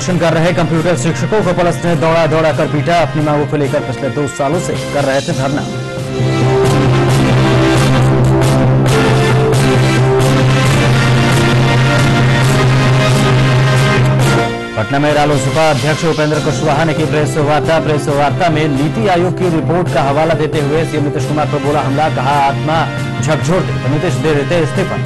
प्रदर्शन कर रहे कंप्यूटर शिक्षकों को पुलिस ने दौड़ा दौड़ा कर पीटा। अपनी मांगों को लेकर पिछले दो सालों से कर रहे थे धरना। पटना में रालोसपा अध्यक्ष उपेंद्र कुशवाहा ने की प्रेस वार्ता प्रेस वार्ता में नीति आयोग की रिपोर्ट का हवाला देते हुए सीएम नीतीश कुमार पर बोला हमला, कहा आत्मा झकझोरते। तो नीतीश दे देते इस्तीफा।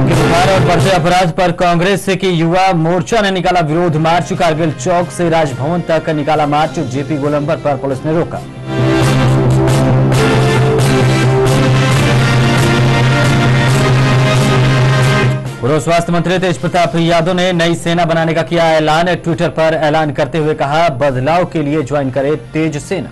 बुखार और बढ़ते अपराध पर कांग्रेस की युवा मोर्चा ने निकाला विरोध मार्च कारगिल चौक से राजभवन तक निकाला मार्च, जेपी गोलंबर पर पुलिस ने रोका। पूर्व स्वास्थ्य मंत्री तेज प्रताप यादव ने नई सेना बनाने का किया ऐलान। ट्विटर पर ऐलान करते हुए कहा, बदलाव के लिए ज्वाइन करे तेज सेना।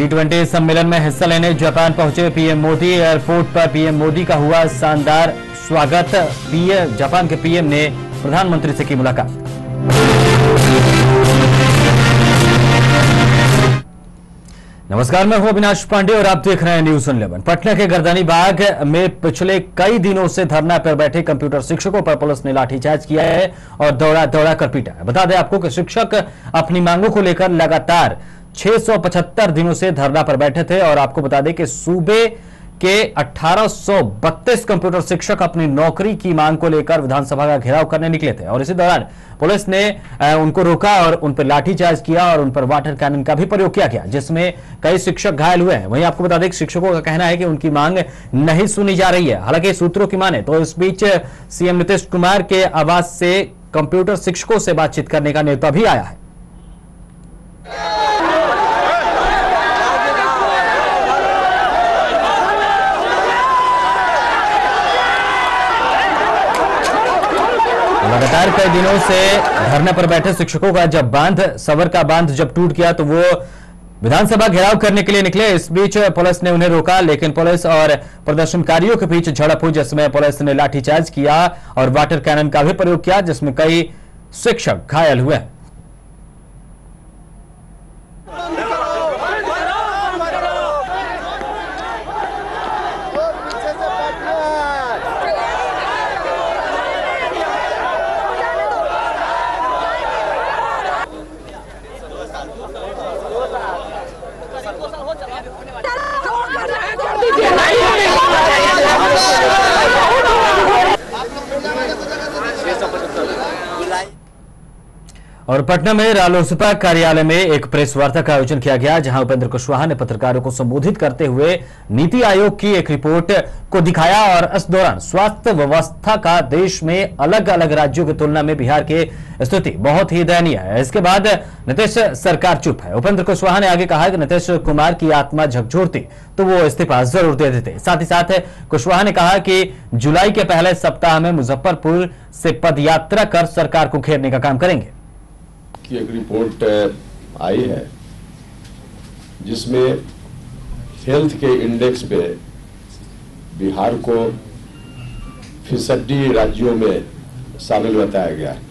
जी ट्वेंटी सम्मेलन में हिस्सा लेने जापान पहुँचे पीएम मोदी। एयरपोर्ट पर पीएम मोदी का हुआ शानदार स्वागत। पीएम जापान के पीएम ने प्रधानमंत्री से की मुलाकात। नमस्कार, मैं हूँ अविनाश पांडे और आप देख रहे हैं न्यूज़ इलेवन पटना के गर्दानी बाग में पिछले कई दिनों से धरना पर बैठे कंप्यूटर शिक्षकों पर पुलिस ने लाठीचार्ज किया है और दौड़ा दौड़ा कर पीटा है। बता दें आपको कि शिक्षक अपनी मांगों को लेकर लगातार 675 दिनों से धरना पर बैठे थे और आपको बता दें कि सूबे के 1832 कंप्यूटर शिक्षक अपनी नौकरी की मांग को लेकर विधानसभा का घेराव करने निकले थे। और इसी दौरान पुलिस ने उनको रोका और उन पर लाठीचार्ज किया और उन पर वाटर कैनन का भी प्रयोग किया गया, जिसमें कई शिक्षक घायल हुए हैं। वहीं आपको बता दें शिक्षकों का कहना है कि उनकी मांग नहीं सुनी जा रही है। हालाँकि सूत्रों की माने तो इस बीच सीएम नीतीश कुमार के आवास से कंप्यूटर शिक्षकों से बातचीत करने का न्योता भी आया है लगातार कई दिनों से धरने पर बैठे शिक्षकों का जब बाँध सबर का बाँध जब टूट गया तो वो विधानसभा घेराव करने के लिए निकले। इस बीच पुलिस ने उन्हें रोका, लेकिन पुलिस और प्रदर्शनकारियों के बीच झड़प हुई जिसमें पुलिस ने लाठीचार्ज किया और वाटर कैनन का भी प्रयोग किया, जिसमें कई शिक्षक घायल हुए। और पटना में रालोसपा कार्यालय में एक प्रेस वार्ता का आयोजन किया गया, जहाँ उपेंद्र कुशवाहा ने पत्रकारों को संबोधित करते हुए नीति आयोग की एक रिपोर्ट को दिखाया और इस दौरान स्वास्थ्य व्यवस्था का देश में अलग अलग राज्यों की तुलना में बिहार की स्थिति बहुत ही दयनीय है। इसके बाद नीतीश, सरकार चुप है। उपेंद्र कुशवाहा ने आगे कहा कि नीतीश कुमार की आत्मा झकझोरती तो वो इस्तीफा ज़रूर दे देते। साथ ही साथ कुशवाहा ने कहा कि जुलाई के पहले सप्ताह में मुजफ्फरपुर से पदयात्रा कर सरकार को घेरने का काम करेंगे। की एक रिपोर्ट आई है, जिसमें हेल्थ के इंडेक्स पे बिहार को फिसड्डी राज्यों में शामिल बताया गया है।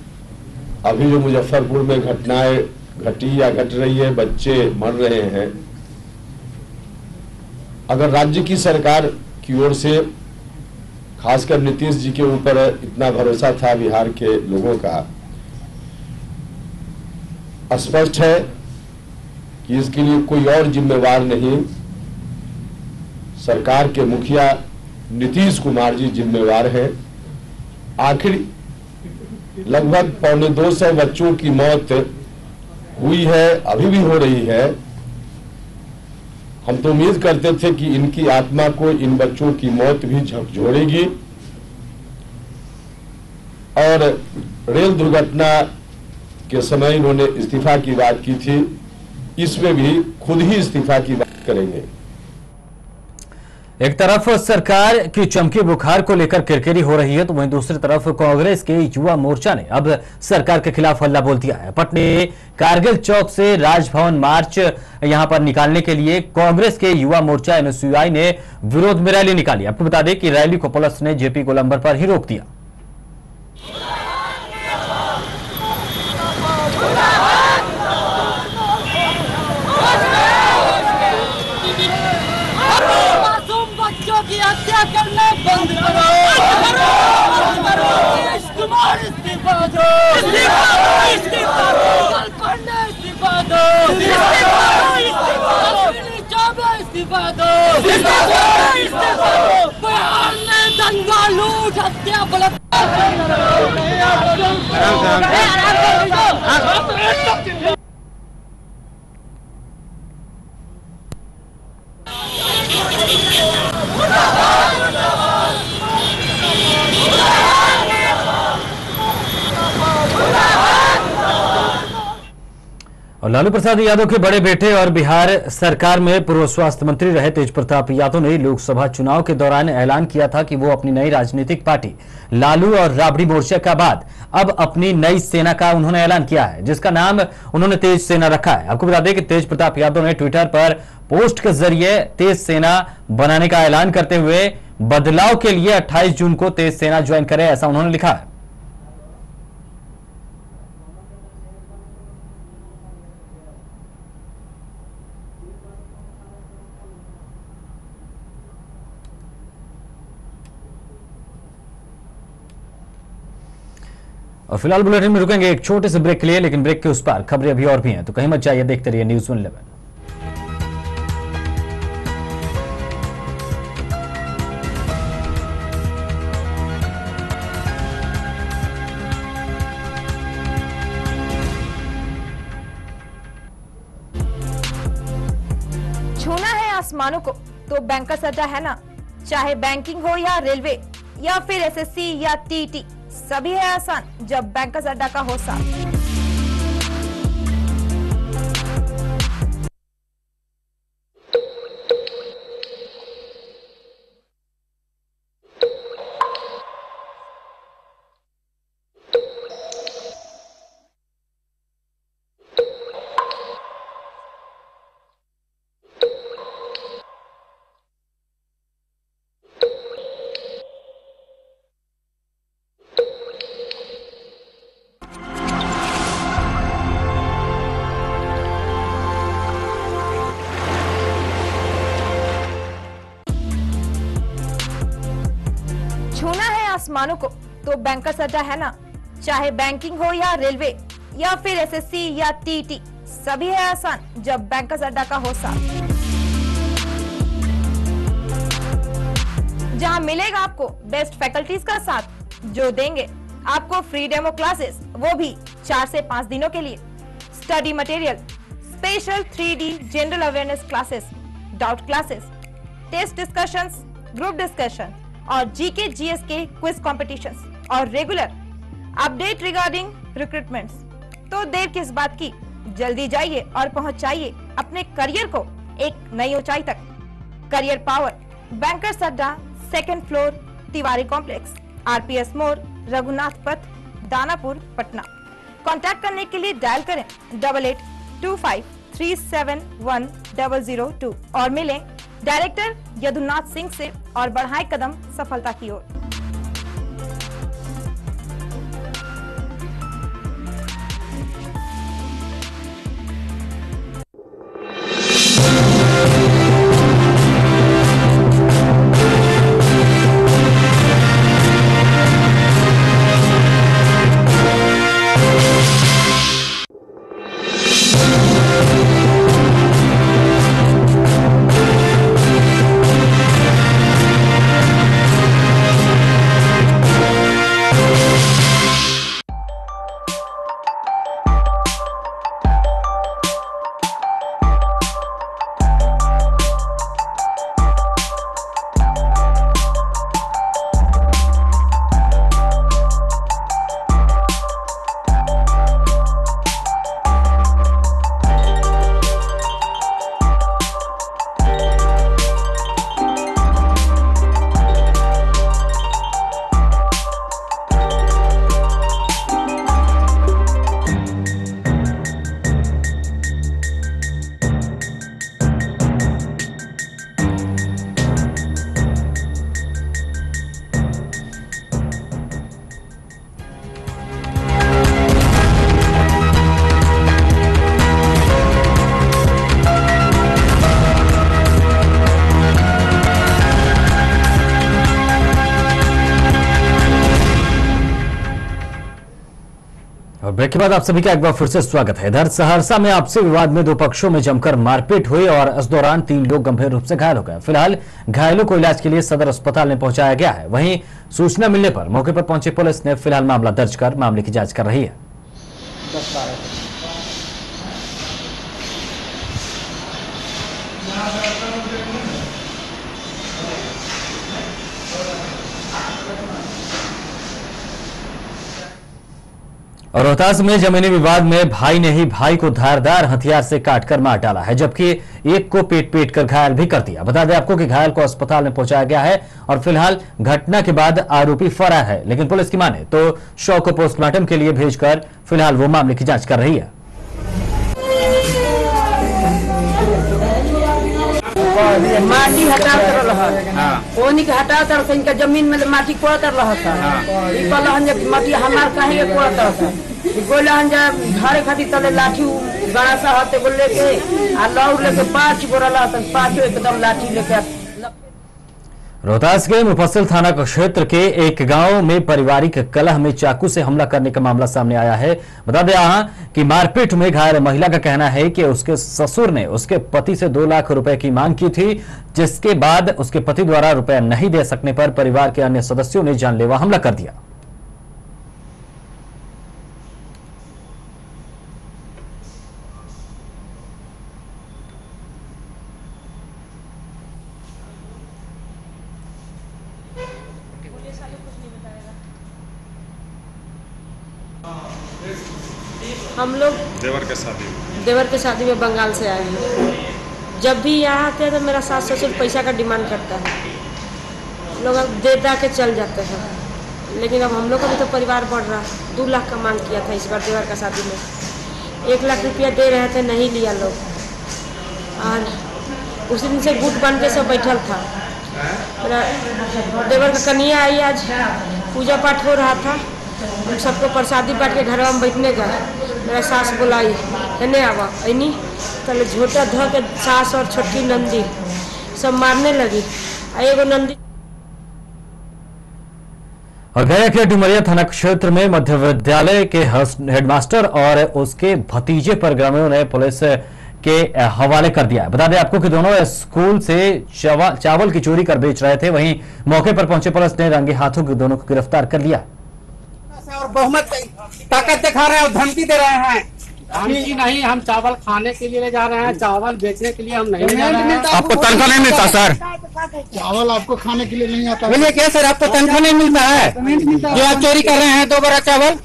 अभी जो मुजफ्फरपुर में घटनाएँ घटी या घट रही है, बच्चे मर रहे हैं, अगर राज्य की सरकार की ओर से, खासकर नीतीश जी के ऊपर इतना भरोसा था बिहार के लोगों का स्पष्ट है कि इसके लिए कोई और जिम्मेवार नहीं। सरकार के मुखिया नीतीश कुमार जी जिम्मेवार है। आखिर लगभग पौने दो सौ बच्चों की मौत हुई है, अभी भी हो रही है। हम तो उम्मीद करते थे कि इनकी आत्मा को इन बच्चों की मौत भी झकझोरेगी। और रेल दुर्घटना के समय इन्होंने इस्तीफा की बात की थी, इसमें भी खुद ही इस्तीफा की बात करेंगे। एक तरफ़ सरकार की चमकी बुखार को लेकर किरकिरी हो रही है तो वहीं दूसरी तरफ़ कांग्रेस के युवा मोर्चा ने अब सरकार के खिलाफ हल्ला बोल दिया है। पटने कारगिल चौक से राजभवन मार्च यहाँ पर निकालने के लिए कांग्रेस के युवा मोर्चा एनएसयूआई ने विरोध में रैली निकाली। आपको बता दें कि रैली को पुलिस ने जेपी गोलंबर पर ही रोक दिया। Thank you. और लालू प्रसाद यादव के बड़े बेटे और बिहार सरकार में पूर्व स्वास्थ्य मंत्री रहे तेज प्रताप यादव ने लोकसभा चुनाव के दौरान ऐलान किया था कि वो अपनी नई राजनीतिक पार्टी, लालू और राबड़ी मोर्चा का बाद अब अपनी नई सेना का उन्होंने ऐलान किया है, जिसका नाम उन्होंने तेज सेना रखा है। आपको बता दें कि तेज प्रताप यादव ने ट्विटर पर पोस्ट के ज़रिए तेज सेना बनाने का ऐलान करते हुए बदलाव के लिए अट्ठाईस जून को तेज सेना ज्वाइन करे, ऐसा उन्होंने लिखा है। और फ़िलहाल बुलेटिन में रुकेंगे एक छोटे से ब्रेक के लिए, लेकिन ब्रेक के उस पार खबरें अभी और भी हैं तो कहीं मत जाइए, देखते रहिए न्यूज़ वन इलेवन छूना है आसमानों को तो बैंक का अड्डा है ना? चाहे बैंकिंग हो या रेलवे या फिर एसएससी या टीटी सभी है आसान जब बैंक का अड्डा का हो साथ। आसमानों को तो बैंकर्स अड्डा है ना? चाहे बैंकिंग हो या रेलवे या फिर एसएससी या टीटी सभी है आसान जब बैंकर्स अड्डा का हो साथ जहाँ मिलेगा आपको बेस्ट फैकल्टीज का साथ, जो देंगे आपको फ्री डेमो क्लासेस वो भी चार से पाँच दिनों के लिए। Study material special three D general awareness classes doubt classes test discussions group discussion और जीके जीएस के क्विज कॉम्पिटिशन और रेगुलर अपडेट रिगार्डिंग रिक्रूटमेंट्स तो देर किस बात की? जल्दी जाइए और पहुंचाइए अपने करियर को एक नई ऊंचाई तक। Career power bankers Adda second floor Tiwari complex RPS More Raghunath Path Danapur Patna contact करने के लिए डायल करें double eight two five three seven one double zero two और मिलें डायरेक्टर यदुनाथ सिंह से और बढ़ाए कदम सफलता की ओर। ब्रेक के बाद आप सभी का एक बार फिर से स्वागत है। इधर सहरसा में आपसी विवाद में दो पक्षों में जमकर मारपीट हुई और इस दौरान तीन लोग गंभीर रूप से घायल हो गए। फ़िलहाल घायलों को इलाज के लिए सदर अस्पताल में पहुँचाया गया है। वहीं सूचना मिलने पर मौके पर पहुँची पुलिस ने फ़िलहाल मामला दर्ज कर मामले की जाँच कर रही है। और रोहतास में जमीनी विवाद में भाई ने ही भाई को धारदार हथियार से काटकर मार डाला है, जबकि एक को पेट पेट कर घायल भी कर दिया। बता दें आपको कि घायल को अस्पताल में पहुँचाया गया है और फ़िलहाल घटना के बाद आरोपी फरार है, लेकिन पुलिस की माने तो शव को पोस्टमार्टम के लिए भेजकर फ़िलहाल वो मामले की जाँच कर रही है। माटी हटा रहल ओनी के हटावत रहल इनका ज़मीन में माटी कोड़त रहा ई कहलहन जे माटी हमार काहे के कोड़त रहल ई गोलहन घरे खातिर तले लाठी उ गणासा हते बोल लेके आ लौड़ लेके पाँच गोरा रहत पाँचों एकदम लाठी लेके रोहतास के मुफस्सिल थाना क्षेत्र के एक गाँव में पारिवारिक कलह में चाकू से हमला करने का मामला सामने आया है। बता दें यहाँ कि मारपीट में घायल महिला का कहना है कि उसके ससुर ने उसके पति से दो लाख रुपए की मांग की थी, जिसके बाद उसके पति द्वारा रुपया नहीं दे सकने पर परिवार के अन्य सदस्यों ने जानलेवा हमला कर दिया। हम लोग देवर के शादी में। देवर के शादी में बंगाल से आए हैं। जब भी यहाँ आते हैं तो मेरा सास ससुर पैसा का डिमांड करता है। लोग अब दे दा के चल जाते हैं। लेकिन अब हम लोग का भी तो परिवार बढ़ रहा है। दो लाख का मांग किया था इस बार देवर का शादी में। एक लाख रुपया दे रहे थे नहीं लिया लोग। और उसी दिन से गुट बन के सब बैठल था। मेरा देवर का कन्या आई आज। पूजा पाठ हो रहा था। हम सबको प्रसादी बांट के घर में बैठने गए मेरा सास बुलाई हेने आवा। ऐनी तले झोटा धो के सास और छोटकी नंदी सब मारने लगी। एगो नंदी और गया के डुमरिया थाना क्षेत्र में मध्य विद्यालय के हेडमास्टर और उसके भतीजे पर ग्रामीणों ने पुलिस के हवाले कर दिया है। बता दें आपको कि दोनों स्कूल से चावल की चोरी कर बेच रहे थे। वहीं मौके पर पहुँचे पुलिस ने रंगे हाथों के दोनों को गिरफ़्तार कर लिया। और बहुमत ताकत दिखा रहे हैं और धमकी दे रहे हैं धमकी नहीं हम चावल खाने के लिए ले जा रहे हैं चावल बेचने के लिए हम नहीं ले जा रहे हैं आपको तनख्वाह नहीं मिलता सर चावल आपको खाने के लिए नहीं आता बोलिए क्या सर आपको तनख्वाह नहीं मिलता है जो आप चोरी कर रहे हैं दो बड़ा चावल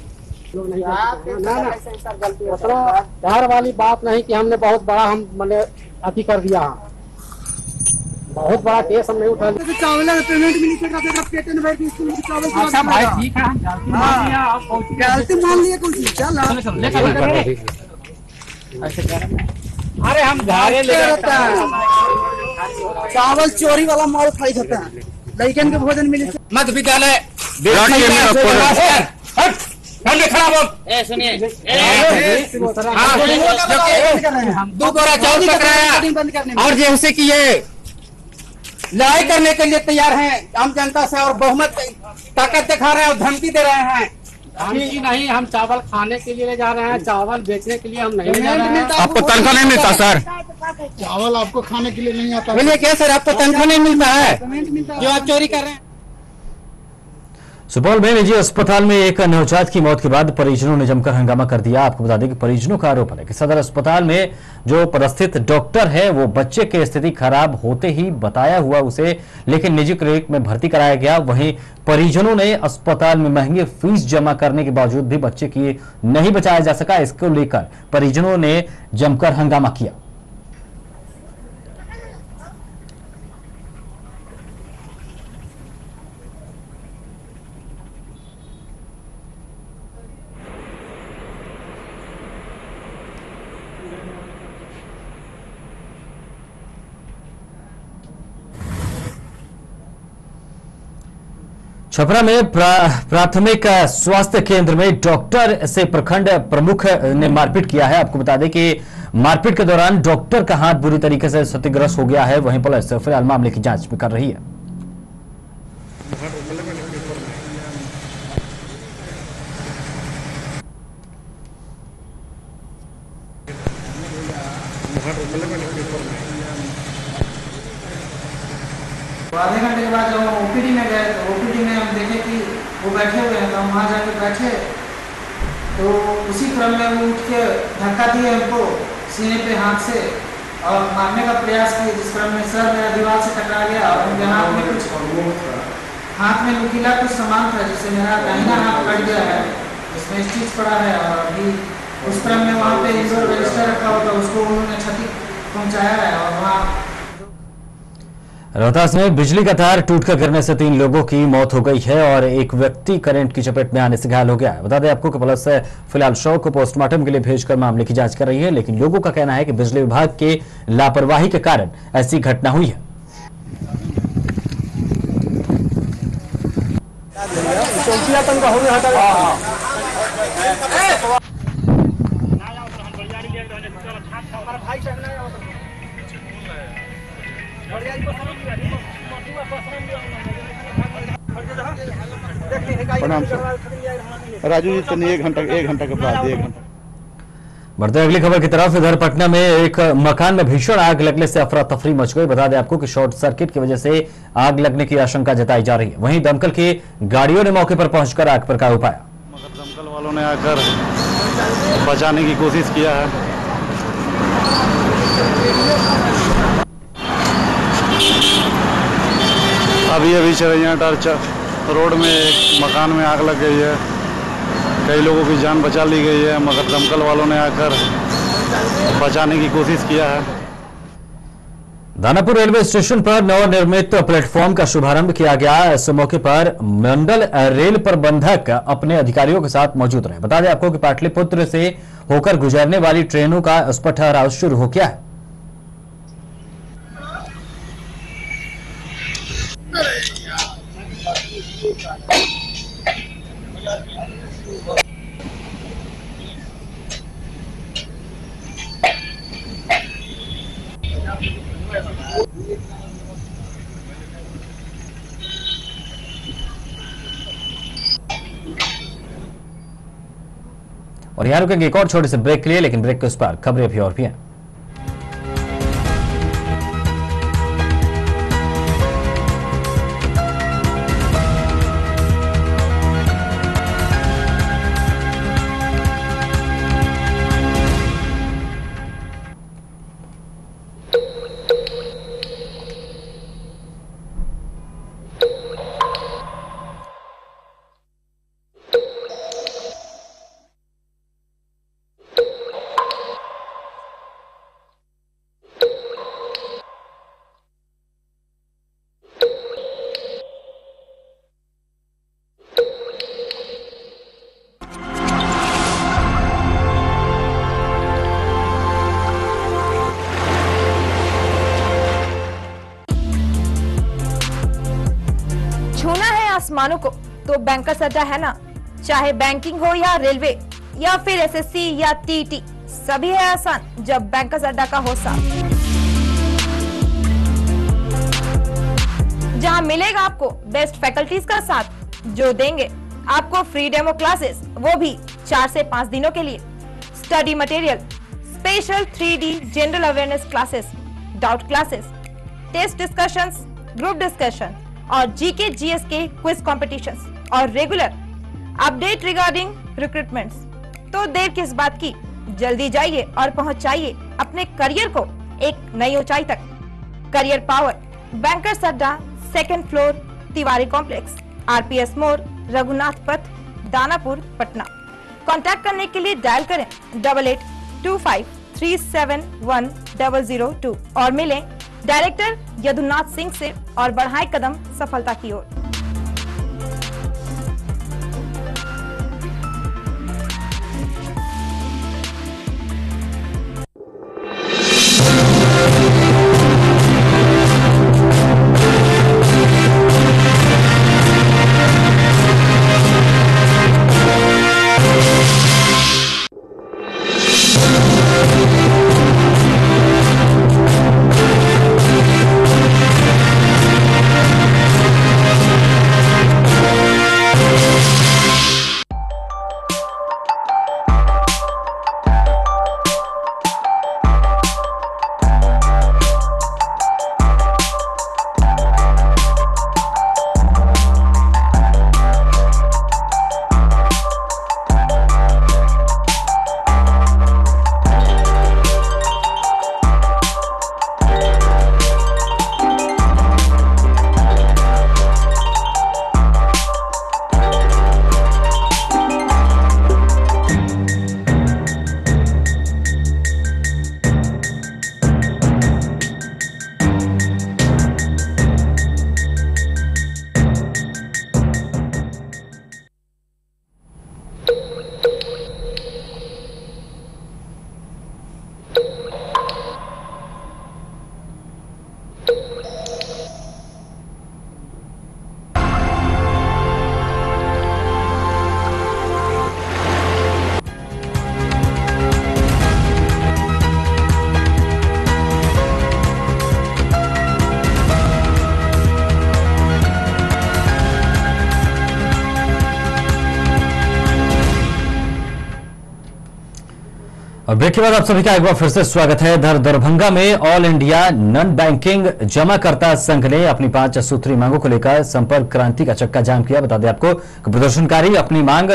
डर वाली बात नहीं कि हमने बहुत बड़ा हम मैंने अति कर दिया हाँ। बहुत बड़ा केस हम नहीं उठा लिया। चावल पेमेंट भी नहीं कर रहा था पेट में के स्कूल चावल अच्छा भाई ठीक है हम गलती मान लिया आप बहुत गलती मान लिया कुछ चल हाँ। लेकर अरे हम घरे ले क्या रहता है। चावल चोरी वाला माल खाई जाता है। लड़कन के भोजन मिले मध्य विद्यालय खड़ा दो बोरा चावल तक रहा बंद करने में और जैसे कि ये लड़ाई करने के लिए तैयार हैं। आम जनता से और बहुमत ताकत दिखा रहे हैं और धमकी दे रहे हैं। जी नहीं हम चावल खाने के लिए ले जा रहे हैं चावल बेचने के लिए हम नहीं ले जा रहे हैं। आपको तनख्वाह नहीं मिलता सर। चावल आपको खाने के लिए नहीं आता। बोलिए क्या सर आपको तनख्वाह नहीं मिलता है। जो आप चोरी कर रहे हैं। सुपौल में निजी अस्पताल में एक नवजात की मौत के बाद परिजनों ने जमकर हंगामा कर दिया। आपको बता दें कि परिजनों का आरोप है कि सदर अस्पताल में जो पदस्थित डॉक्टर है, वो बच्चे की स्थिति खराब होते ही बताया हुआ उसे, लेकिन निजी क्लिनिक में भर्ती कराया गया। वहीं परिजनों ने अस्पताल में महँगी फ़ीस जमा करने के बावजूद भी बच्चे की नहीं बचाया जा सका। इसको लेकर परिजनों ने जमकर हंगामा किया। छपरा में प्राथमिक स्वास्थ्य केंद्र में डॉक्टर से प्रखंड प्रमुख ने मारपीट किया है। आपको बता दें कि मारपीट के दौरान डॉक्टर का हाथ बुरी तरीके से क्षतिग्रस्त हो गया है। वहीं पुलिस फ़िलहाल मामले की जाँच भी कर रही है। घंटे के बाद जब ओपीडी में गए तो बैठे हुए हैं तो हम वहाँ जाके बैठे। तो उसी क्रम में वो उठ के धक्का दिए हमको सीने पे हाथ से और मारने का प्रयास किए जिस क्रम में सर मेरा दीवार से टकरा गया और उनके हाथ में कुछ हाथ में नुकीला कुछ सामान था जिससे मेरा दाहिना हाथ कट गया है इसमें स्टिच पड़ा है और अभी उस क्रम में वहाँ पे इंडोर रजिस्टर रखा हुआ था उसको उन्होंने क्षति पहुँचाया है और वहाँ रोहतास में बिजली का तार टूटकर गिरने से तीन लोगों की मौत हो गई है और एक व्यक्ति करंट की चपेट में आने से घायल हो गया है। बता दें आपको कि पुलिस फ़िलहाल शव को पोस्टमार्टम के लिए भेजकर मामले की जाँच कर रही है लेकिन लोगों का कहना है कि बिजली विभाग के लापरवाही के कारण ऐसी घटना हुई है। चौकिया तन हो गया प्रणाम सर। राजू जी तनी एक घंटा एक घंटा के बाद एक घंटा। बढ़ते अगली खबर की तरफ़। इधर पटना में एक मकान में भीषण आग लगने से अफरा तफरी मच गई। बता दें आपको कि शॉर्ट सर्किट की वजह से आग लगने की आशंका जताई जा रही है। वहीं दमकल की गाड़ियों ने मौके पर पहुंचकर आग पर काबू पाया मगर दमकल वालों ने आकर बचाने की कोशिश किया है। अभी अभी चरैया टर्च रोड में एक मकान में आग लग गई है। कई लोगों की जान बचा ली गई है, मगर दमकल वालों ने आकर बचाने की कोशिश किया है। दानापुर रेलवे स्टेशन पर नवनिर्मित प्लेटफॉर्म का शुभारंभ किया गया। इस मौके पर मंडल रेल प्रबंधक अपने अधिकारियों के साथ मौजूद रहे। बता दें आपको कि पाटलिपुत्र से होकर गुजरने वाली ट्रेनों का इस पर ठहराव शुरू हो गया है। और यहाँ रुकेंगे एक और छोटे से ब्रेक के लिए, लेकिन ब्रेक के उस पर खबरें भी और भी हैं। आसमानों को तो बैंकर्स अड्डा है ना? चाहे बैंकिंग हो या रेलवे या फिर एसएससी या टीटी सभी है आसान जब बैंकर्स अड्डा का हो साथ जहाँ मिलेगा आपको बेस्ट फैकल्टीज का साथ, जो देंगे आपको फ्री डेमो क्लासेस वो भी चार से पाँच दिनों के लिए। Study material special three D general awareness classes doubt classes test discussions group discussion और जीके जीएस के क्विज कॉम्पिटिशन और रेगुलर अपडेट रिगार्डिंग रिक्रूटमेंट्स तो देर किस बात की? जल्दी जाइए और पहुंचाइए अपने करियर को एक नई ऊंचाई तक. Career power bankers Adda second floor Tiwari complex RPS More Raghunath Path Danapur Patna contact करने के लिए डायल करें double eight two five three seven one double zero two और मिलें डायरेक्टर यदुनाथ सिंह से और बढ़ाए कदम सफलता की ओर। और ब्रेक के बाद आप सभी का एक बार फिर से स्वागत है। इधर दरभंगा में ऑल इंडिया नॉन बैंकिंग जमाकर्ता संघ ने अपनी पाँच सूत्री मांगों को लेकर संपर्क क्रांति का चक्का जाम किया। बता दें आपको प्रदर्शनकारी अपनी मांग,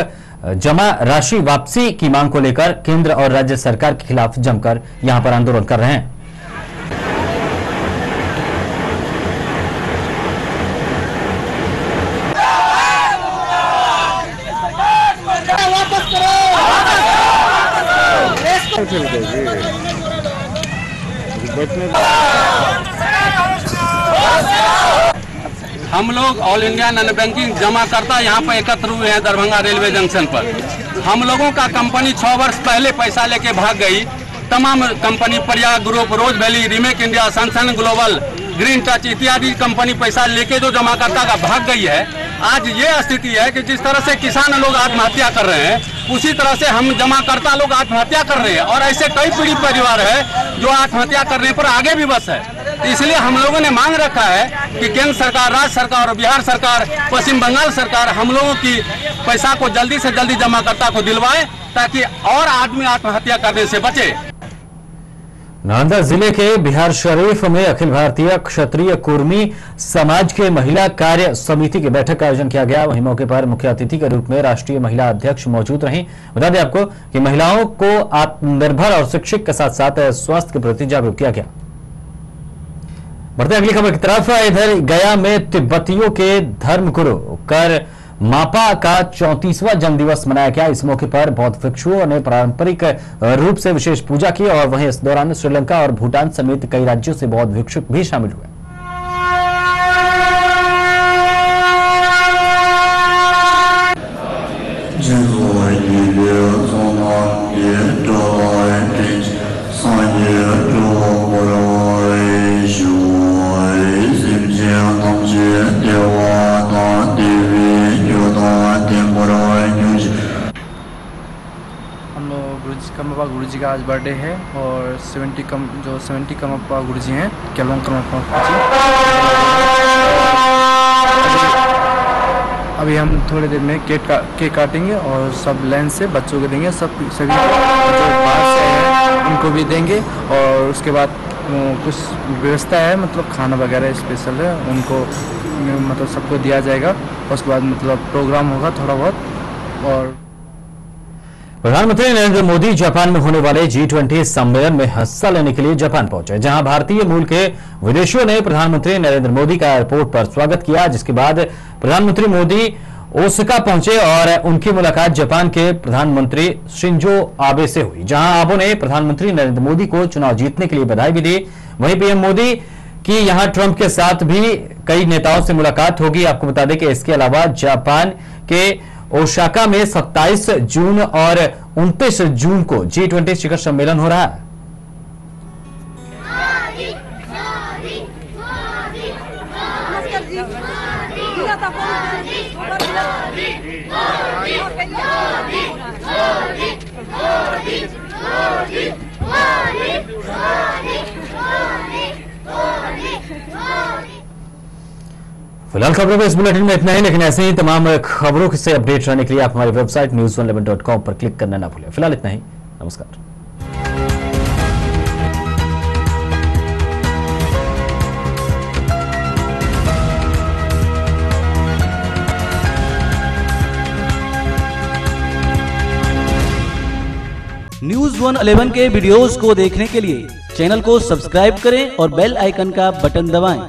जमा राशि वापसी की मांग को लेकर केंद्र और राज्य सरकार के खिलाफ जमकर यहाँ पर आंदोलन कर रहे हैं हम लोग ऑल इंडिया नॉन बैंकिंग जमा करता यहाँ पर एकत्र हुए हैं दरभंगा रेलवे जंक्शन पर। हम लोगों का कंपनी छः वर्ष पहले पैसा लेके भाग गई। तमाम company Prayag group, rose valley, remake India, सनसन global, green touch इत्यादि कंपनी पैसा लेके जो जमाकर्ता का भाग गई है, आज ये स्थिति है कि जिस तरह से किसान लोग आत्महत्या कर रहे हैं उसी तरह से हम जमाकर्ता लोग आत्महत्या कर रहे हैं और ऐसे कई पीड़ित परिवार है जो आत्महत्या करने पर आगे भी बस है। तो इसलिए हम लोगों ने मांग रखा है कि केंद्र सरकार, राज्य सरकार और बिहार सरकार, पश्चिम बंगाल सरकार हम लोगों की पैसा को जल्दी से जल्दी जमाकर्ता को दिलवाए ताकि और आदमी आत्महत्या करने से बचे। नालंदा ज़िले के बिहार शरीफ में अखिल भारतीय क्षत्रिय कुर्मी समाज के महिला कार्य समिति की बैठक का आयोजन किया गया। वहीं मौके पर मुख्य अतिथि के रूप में राष्ट्रीय महिला अध्यक्ष मौजूद रहीं। बता दें आपको कि महिलाओं को आत्मनिर्भर और शिक्षित के साथ साथ स्वास्थ्य के प्रति जागरूक किया गया। बढ़ते अगली खबर की तरफ़। इधर गया में तिब्बतियों के धर्मगुरु कर मापा का चौंतीसवां जन्म दिवस मनाया गया। इस मौके पर बौद्ध भिक्षुओं ने पारंपरिक रूप से विशेष पूजा की और वहीं इस दौरान श्रीलंका और भूटान समेत कई राज्यों से बौद्ध भिक्षुक भी शामिल हुए। 70 कम, जो 70 कमप्पा गुरु जी हैं केलोंग कमप्पा जी अभी हम थोड़ी देर में केक का केक काटेंगे और सब लाइन से बच्चों को देंगे, सब सभी जो बाहर से हैं, उनको भी देंगे और उसके बाद कुछ व्यवस्था है मतलब खाना वगैरह स्पेशल है, उनको मतलब सबको दिया जाएगा, उसके बाद मतलब प्रोग्राम होगा थोड़ा बहुत और प्रधानमंत्री नरेंद्र मोदी जापान में होने वाले जी ट्वेंटी सम्मेलन में हिस्सा लेने के लिए जापान पहुँचे, जहाँ भारतीय मूल के विदेशियों ने प्रधानमंत्री नरेंद्र मोदी का एयरपोर्ट पर स्वागत किया, जिसके बाद प्रधानमंत्री मोदी ओसका पहुँचे और उनकी मुलाकात जापान के प्रधानमंत्री शिंजो आबे से हुई, जहाँ आबो ने प्रधानमंत्री नरेंद्र मोदी को चुनाव जीतने के लिए बधाई भी दी। वहीं पीएम मोदी की यहाँ ट्रंप के साथ भी कई नेताओं से मुलाकात होगी, आपको बता दें कि इसके अलावा जापान के ओसाका में 27 जून और 29 जून को जी ट्वेंटी शिखर सम्मेलन हो रहा है फ़िलहाल खबरों में इस बुलेटिन में इतना ही। लेकिन ऐसे ही तमाम खबरों से अपडेट रहने के लिए आप हमारी website news one dot com पर क्लिक करना ना भूलें। फ़िलहाल इतना ही। नमस्कार। न्यूज़ वन अलेवन के वीडियोस को देखने के लिए चैनल को सब्सक्राइब करें और बेल आइकन का बटन दबाएँ।